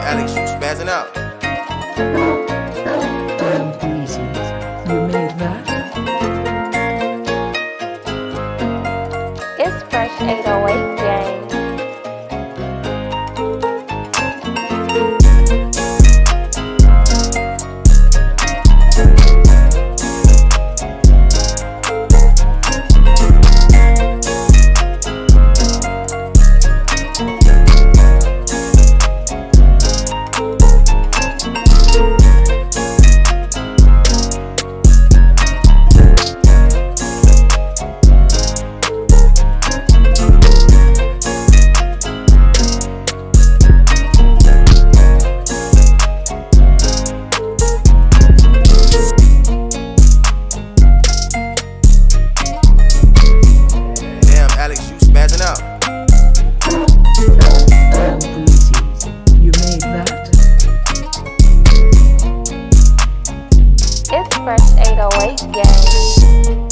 Damn, Alex, you spazzing out. Fresh 808 gang.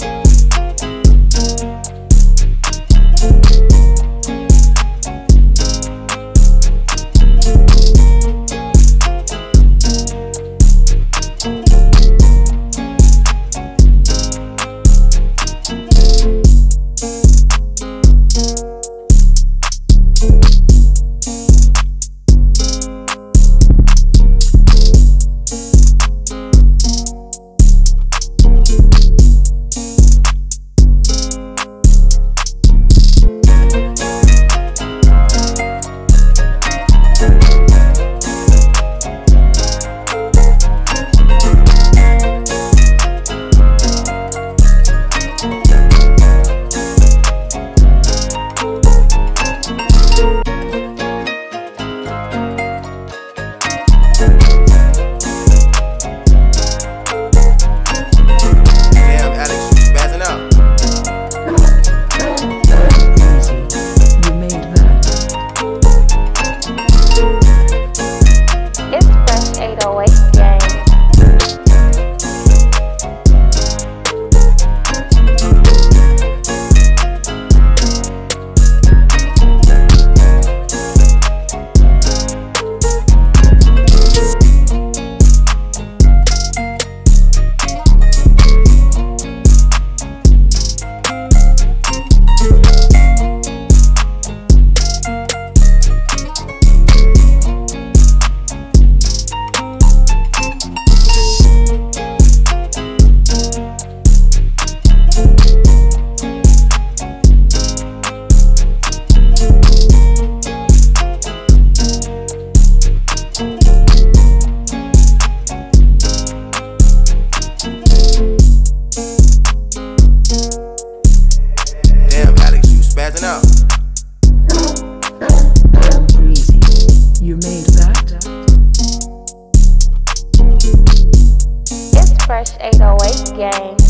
Gang.